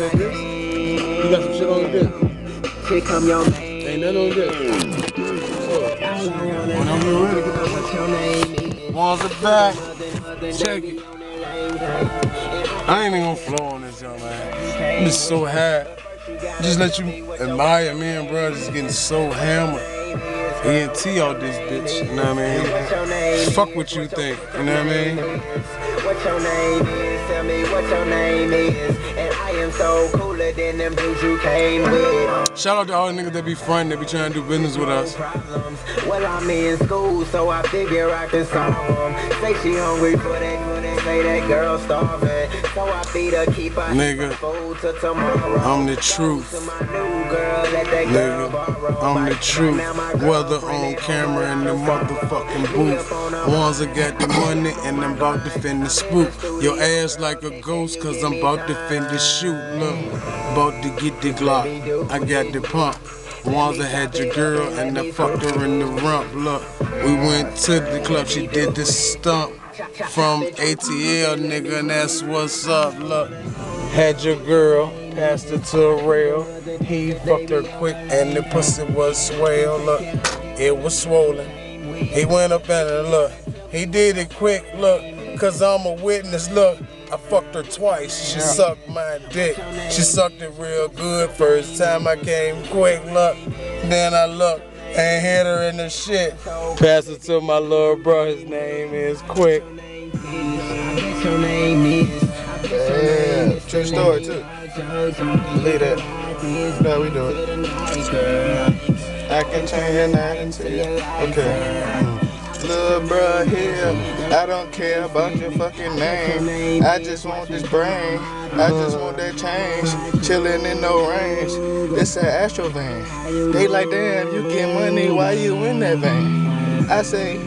You got some shit on your dick? Here come your Ain't nothing on your dick. Whenever you're ready, What's your? Walls are back. Check it. I ain't even gonna flow on this, young man. I'm just so high. Just let you admire me and bro just getting so hammered. ENT out this bitch, you know what I mean? Fuck what you think, you know what I mean? What your name is? Tell me what your name is. I am so cooler than them dudes you came with. Shout out to all the niggas that be frontin', that be trying to do business with us. Well, I'm in school, so I figure I can solve them. Say she hungry for that, for that, say that girl starving. So I feed her, keep her Nigga, food till tomorrow. I'm the truth. To my new girl, let that girl borrow. Nigga, I'm the truth. Whether on camera in the motherfucking booth. Ones that got the money and I'm about to fin the spook. Your ass like a ghost, cause I'm about to fin the shoot. Look, about to get the Glock. I got the pump. That had your girl and I fucked her in the rump. Look, we went to the club, she did the stump. From ATL, nigga, and that's what's up. Look, had your girl, passed it to a rail. He fucked her quick, and the pussy was swell. Look, it was swollen. He went up in it, look. He did it quick, look, cause I'm a witness, look. I fucked her twice. She sucked my dick. She sucked it real good. First time I came quick, look. Then I looked and hit her in the shit. Pass it to my little bro. His name is Quick. What's your name is? Yeah, true story too. Believe that. No, we do it. I can change your night into you. Okay. Little bruh here, I don't care about your fucking name. I just want this brain. I just want that change. Chillin' in no range. It's an astro van. They like, damn, you get money, why you in that van? I say,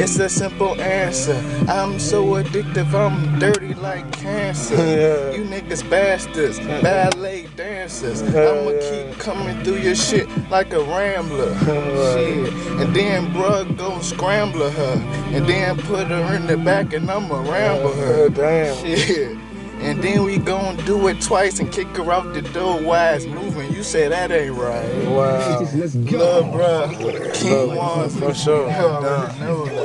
it's a simple answer. I'm so addictive, I'm dirty like cancer. You niggas bastards, ballet dancers. I'ma keep coming through your shit like a rambler. Shit. And then bruh go scrambler her. And then put her in the back and I'ma ramble her. Damn. Shit. And then we gon' do it twice and kick her out the door while it's moving. You say that ain't right. Wow. Love, bruh. King ones For sure. You already know that.